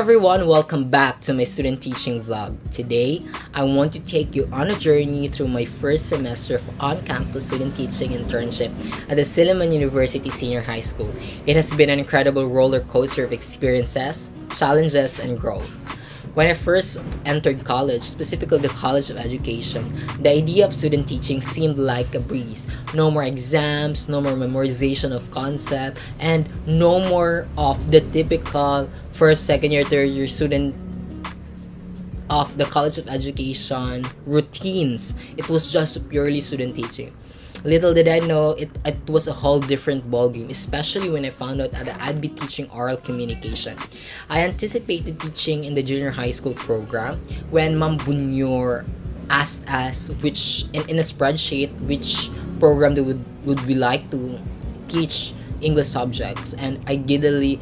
everyone, welcome back to my student teaching vlog. Today, I want to take you on a journey through my first semester of on-campus student teaching internship at the Silliman University Senior High School. It has been an incredible roller coaster of experiences, challenges, and growth. When I first entered college, specifically the College of Education, the idea of student teaching seemed like a breeze. No more exams, no more memorization of concept, and no more of the typical first, second year, third year student of the College of Education routines. It was just purely student teaching. Little did I know it, it was a whole different ballgame, especially when I found out that I'd be teaching oral communication. I anticipated teaching in the junior high school program when Mam Bunyor asked us which in, in a spreadsheet which program they would, would we like to teach English subjects and I giddily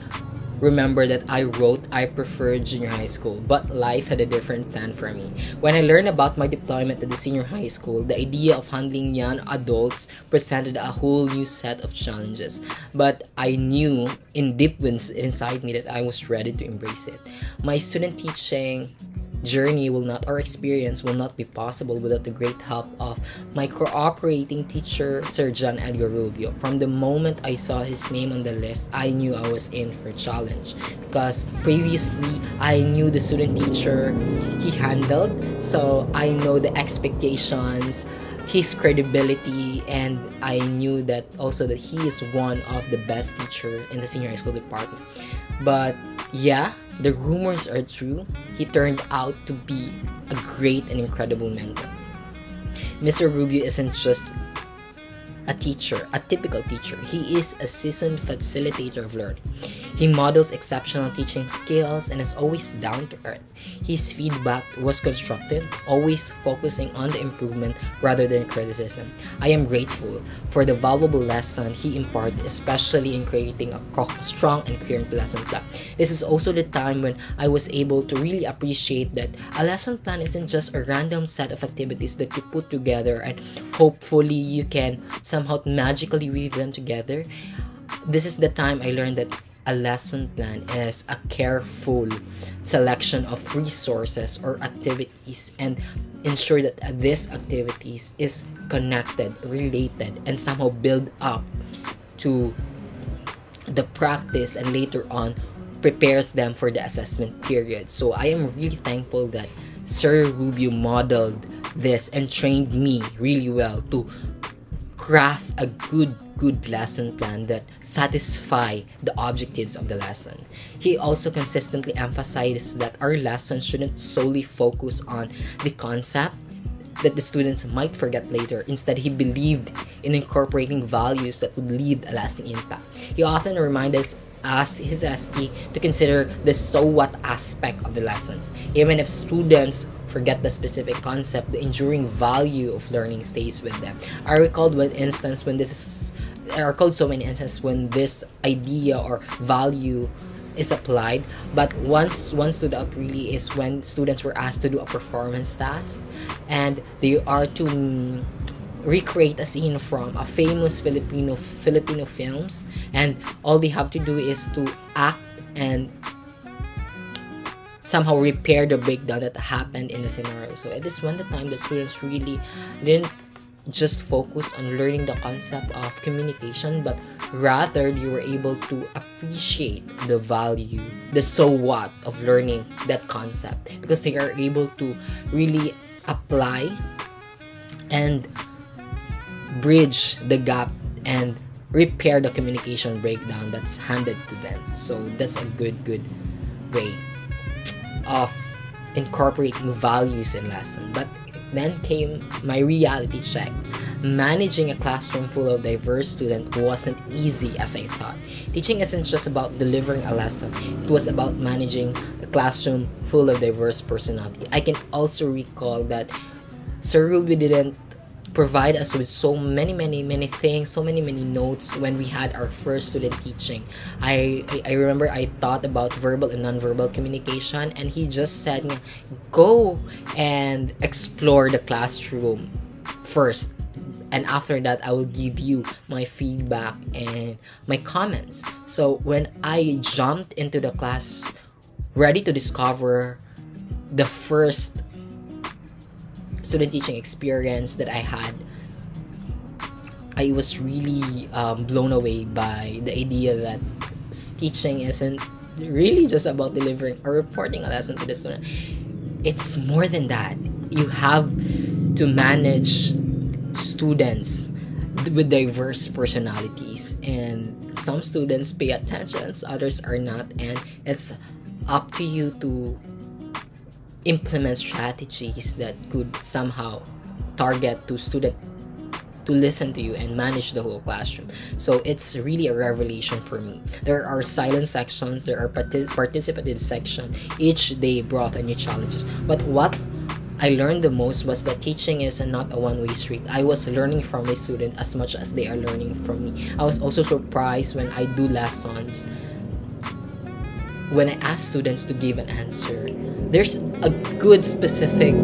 remember that I wrote I preferred junior high school, but life had a different plan for me. When I learned about my deployment at the senior high school, the idea of handling young adults presented a whole new set of challenges. But I knew in deep inside me that I was ready to embrace it. My student teaching journey will not or experience will not be possible without the great help of my cooperating teacher Sir John Edgar Rubio. From the moment I saw his name on the list, I knew I was in for challenge because previously I knew the student teacher he handled, so I know the expectations his credibility and I knew that also that he is one of the best teacher in the senior high school department. But yeah, the rumors are true. He turned out to be a great and incredible mentor. Mr. Rubio isn't just a teacher, a typical teacher. He is a seasoned facilitator of learning. He models exceptional teaching skills and is always down to earth. His feedback was constructive, always focusing on the improvement rather than criticism. I am grateful for the valuable lesson he imparted, especially in creating a strong and coherent lesson plan. This is also the time when I was able to really appreciate that a lesson plan isn't just a random set of activities that you put together and hopefully you can somehow magically weave them together. This is the time I learned that a lesson plan is a careful selection of resources or activities and ensure that these activities is connected, related, and somehow build up to the practice and later on prepares them for the assessment period. So I am really thankful that Sir Rubio modeled this and trained me really well to craft a good good lesson plan that satisfy the objectives of the lesson. He also consistently emphasizes that our lesson shouldn't solely focus on the concept that the students might forget later. Instead, he believed in incorporating values that would leave a lasting impact. He often reminded us as his ST to consider the so what aspect of the lessons. Even if students forget the specific concept, the enduring value of learning stays with them. I recalled one instance when this is I recalled so many instances when this idea or value is applied but once one stood out really is when students were asked to do a performance task and they are to recreate a scene from a famous Filipino Filipino films and all they have to do is to act and somehow repair the breakdown that happened in the scenario. So it is one the time that students really didn't just focus on learning the concept of communication, but rather you were able to appreciate the value, the so what of learning that concept because they are able to really apply and bridge the gap and repair the communication breakdown that's handed to them. So that's a good, good way of incorporating values in lesson. But then came my reality check. Managing a classroom full of diverse students wasn't easy as I thought. Teaching isn't just about delivering a lesson, it was about managing a classroom full of diverse personality. I can also recall that Sir Rubio didn't provide us with so many many many things so many many notes when we had our first student teaching. I i, remember i thought about verbal and nonverbal communication and he just said go and explore the classroom first and after that i will give you my feedback and my comments. So when i jumped into the class ready to discover the first student teaching experience that I had, I was really um, blown away by the idea that teaching isn't really just about delivering or reporting a lesson to the student. It's more than that. You have to manage students with diverse personalities and some students pay attention others are not and it's up to you to implement strategies that could somehow target to student to listen to you and manage the whole classroom. So it's really a revelation for me. There are silent sections, there are partic- participative sections. Each day brought a new challenges. But what I learned the most was that teaching is not a one-way street. I was learning from my student as much as they are learning from me. I was also surprised when I do lessons when I ask students to give an answer, there's a good specific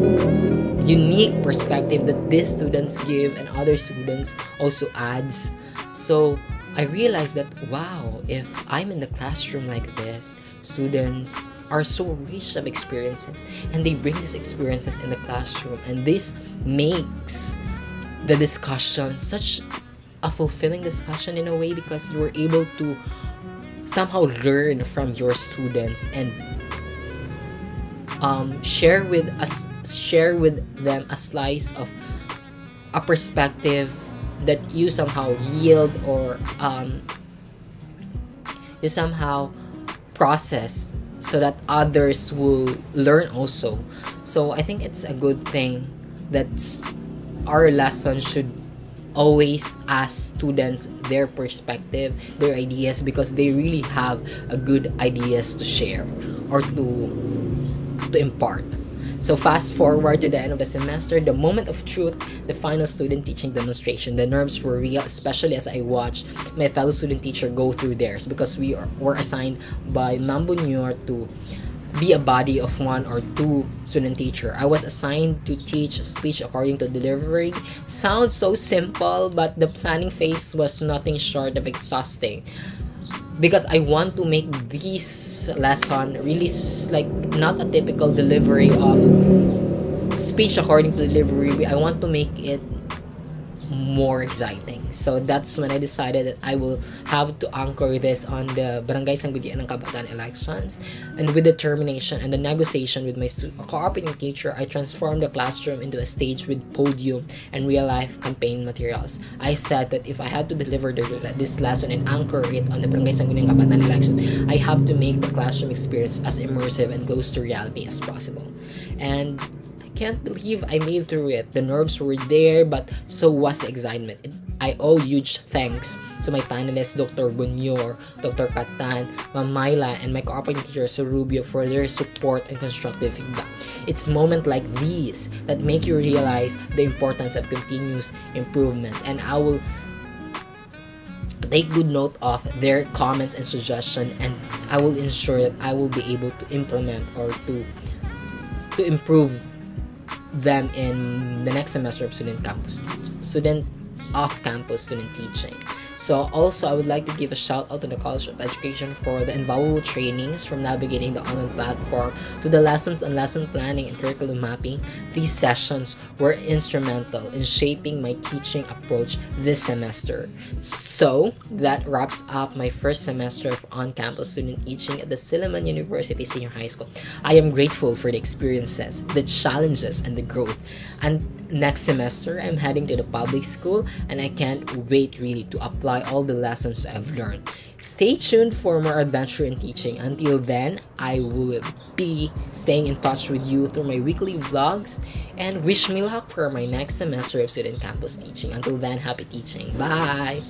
unique perspective that these students give and other students also adds. So I realized that wow, if I'm in the classroom like this, students are so rich of experiences and they bring these experiences in the classroom and this makes the discussion such a fulfilling discussion in a way because you were able to somehow learn from your students and um, share with us share with them a slice of a perspective that you somehow yield or um, you somehow process so that others will learn also. So i think it's a good thing that our lesson should always ask students their perspective, their ideas because they really have a good ideas to share or to to impart. So fast forward to the end of the semester, the moment of truth, the final student teaching demonstration. The nerves were real, especially as I watched my fellow student teacher go through theirs because we are, were assigned by Mambo to be a body of one or two student teacher. I was assigned to teach speech according to delivery. Sounds so simple, but the planning phase was nothing short of exhausting. Because I want to make this lesson really like not a typical delivery of speech according to delivery. I want to make it more exciting. So that's when I decided that I will have to anchor this on the Barangay Sangguniang ng Kabataan elections. And with determination and the negotiation with my cooperating teacher, I transformed the classroom into a stage with podium and real-life campaign materials. I said that if I had to deliver the, this lesson and anchor it on the Barangay Sangguniang Kabataan election, I have to make the classroom experience as immersive and close to reality as possible. And can't believe I made through it. The nerves were there, but so was the excitement. I owe huge thanks to my panelists, Dr. Bunyor, Dr. Katan, Mamayla, and my cooperating teacher, Sir Rubio, for their support and constructive feedback. It's moments like these that make you realize the importance of continuous improvement, and I will take good note of their comments and suggestions and I will ensure that I will be able to implement or to to improve them in the next semester of student campus student off-campus student teaching so also I would like to give a shout out to the College of Education for the invaluable trainings from navigating the online platform to the lessons and lesson planning and curriculum mapping. These sessions were instrumental in shaping my teaching approach this semester. So that wraps up my first semester of on-campus student teaching at the Silliman University Senior High School. I am grateful for the experiences, the challenges, and the growth. And next semester, I'm heading to the public school and I can't wait really to apply all the lessons I've learned. Stay tuned for more adventure in teaching. Until then, I will be staying in touch with you through my weekly vlogs and wish me luck for my next semester of student campus teaching. Until then, happy teaching. Bye!